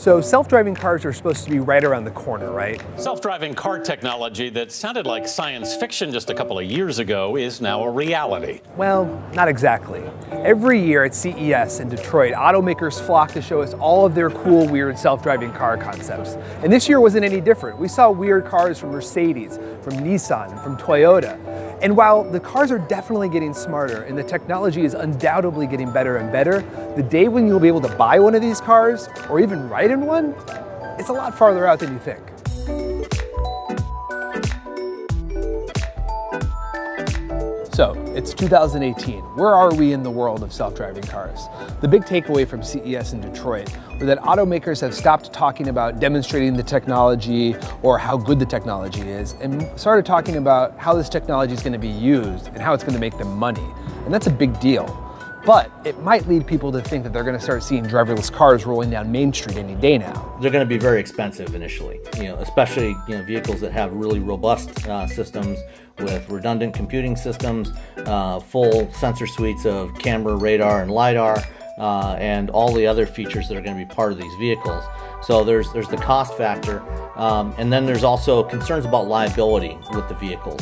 So self-driving cars are supposed to be right around the corner, right? Self-driving car technology that sounded like science fiction just a couple of years ago is now a reality. Well, not exactly. Every year at CES in Detroit, automakers flock to show us all of their cool, weird self-driving car concepts. And this year wasn't any different. We saw weird cars from Mercedes, from Nissan, and from Toyota. And while the cars are definitely getting smarter and the technology is undoubtedly getting better and better, the day when you'll be able to buy one of these cars, or even ride in one, it's a lot farther out than you think. It's 2018. Where are we in the world of self-driving cars? The big takeaway from CES in Detroit was that automakers have stopped talking about demonstrating the technology or how good the technology is and started talking about how this technology is going to be used and how it's going to make them money. And that's a big deal. But it might lead people to think that they're going to start seeing driverless cars rolling down Main Street any day now. They're going to be very expensive initially, you know, especially you know vehicles that have really robust uh, systems with redundant computing systems, uh, full sensor suites of camera, radar, and lidar, uh, and all the other features that are going to be part of these vehicles. So there's there's the cost factor, um, and then there's also concerns about liability with the vehicles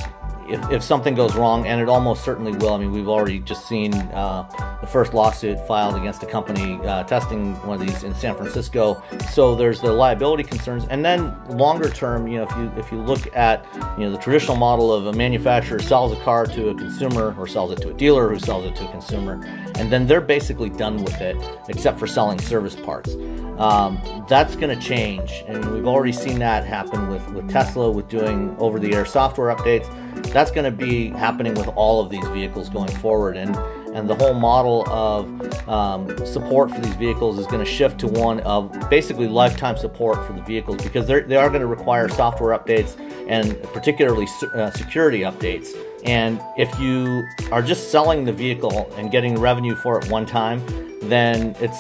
if, if something goes wrong, and it almost certainly will. I mean, we've already just seen uh, the first lawsuit filed against a company uh, testing one of these in San Francisco. So there's the liability concerns, and then longer term, you know, if you if you look at you know the traditional model of a manufacturer sells a car to a consumer or sells it to a dealer who sells it to a consumer, and then they're basically done with it, except for selling service parts. Um, that's going to change, and we've already seen that happen with, with Tesla with doing over-the-air software updates. That's going to be happening with all of these vehicles going forward, and and the whole model of um, support for these vehicles is going to shift to one of basically lifetime support for the vehicles because they are going to require software updates and particularly uh, security updates. And if you are just selling the vehicle and getting revenue for it one time, then it's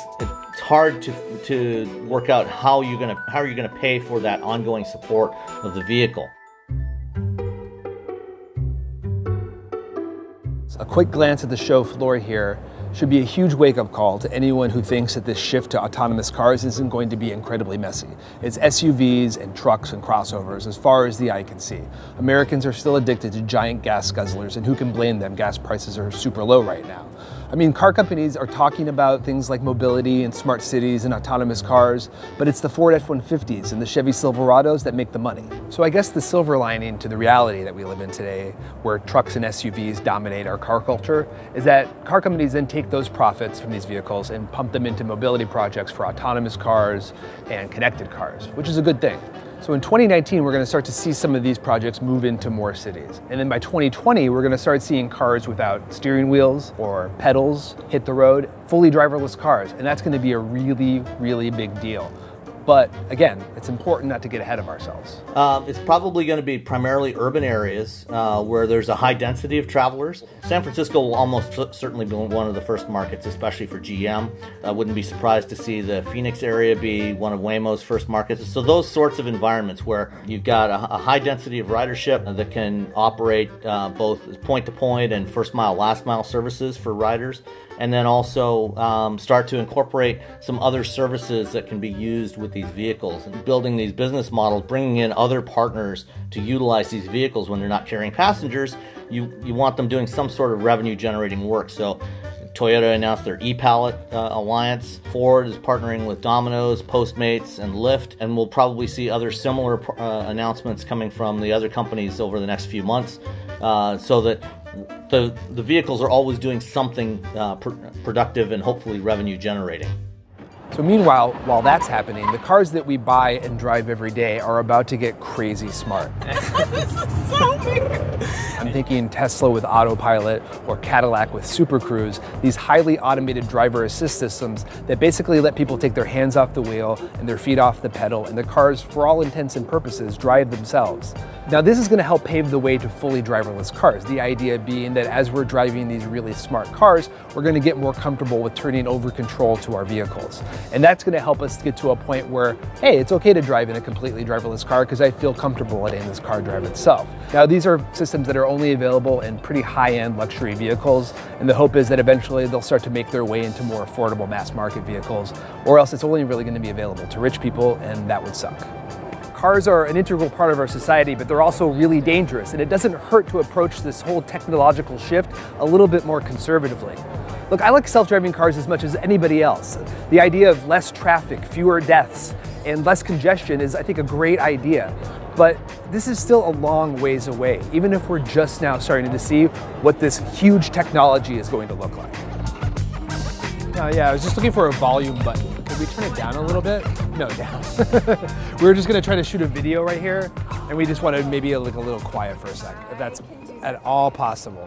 it's hard to to work out how you're gonna how are you gonna pay for that ongoing support of the vehicle. A quick glance at the show floor here should be a huge wake-up call to anyone who thinks that this shift to autonomous cars isn't going to be incredibly messy. It's SUVs and trucks and crossovers as far as the eye can see. Americans are still addicted to giant gas guzzlers, and who can blame them? Gas prices are super low right now. I mean, car companies are talking about things like mobility and smart cities and autonomous cars, but it's the Ford F-150s and the Chevy Silverados that make the money. So I guess the silver lining to the reality that we live in today, where trucks and SUVs dominate our car culture, is that car companies then take those profits from these vehicles and pump them into mobility projects for autonomous cars and connected cars, which is a good thing. So in 2019, we're going to start to see some of these projects move into more cities. And then by 2020, we're going to start seeing cars without steering wheels or pedals hit the road, fully driverless cars. And that's going to be a really, really big deal. But again, it's important not to get ahead of ourselves. Uh, it's probably going to be primarily urban areas uh, where there's a high density of travelers. San Francisco will almost certainly be one of the first markets, especially for GM. I wouldn't be surprised to see the Phoenix area be one of Waymo's first markets. So those sorts of environments where you've got a, a high density of ridership that can operate uh, both point to point and first mile, last mile services for riders and then also um, start to incorporate some other services that can be used with these vehicles and building these business models, bringing in other partners to utilize these vehicles when they're not carrying passengers. You, you want them doing some sort of revenue generating work. So Toyota announced their e-Pallet uh, alliance. Ford is partnering with Domino's, Postmates, and Lyft, and we'll probably see other similar uh, announcements coming from the other companies over the next few months, uh, so that the, the vehicles are always doing something uh, pr- productive and hopefully revenue generating. So meanwhile, while that's happening, the cars that we buy and drive every day are about to get crazy smart. this is so big. I'm thinking Tesla with autopilot or Cadillac with Super Cruise, these highly automated driver assist systems that basically let people take their hands off the wheel and their feet off the pedal and the cars, for all intents and purposes, drive themselves. Now this is going to help pave the way to fully driverless cars. The idea being that as we're driving these really smart cars, we're going to get more comfortable with turning over control to our vehicles. And that's going to help us get to a point where, hey, it's okay to drive in a completely driverless car because I feel comfortable letting this car drive itself. Now, these are systems that are only available in pretty high-end luxury vehicles, and the hope is that eventually they'll start to make their way into more affordable mass market vehicles, or else it's only really going to be available to rich people, and that would suck. Cars are an integral part of our society, but they're also really dangerous, and it doesn't hurt to approach this whole technological shift a little bit more conservatively. Look, I like self-driving cars as much as anybody else. The idea of less traffic, fewer deaths, and less congestion is, I think, a great idea. But this is still a long ways away, even if we're just now starting to see what this huge technology is going to look like. Uh, yeah, I was just looking for a volume button. We turn it down a little bit? No, down. we were just gonna try to shoot a video right here, and we just wanted maybe like a little quiet for a sec, if that's at all possible.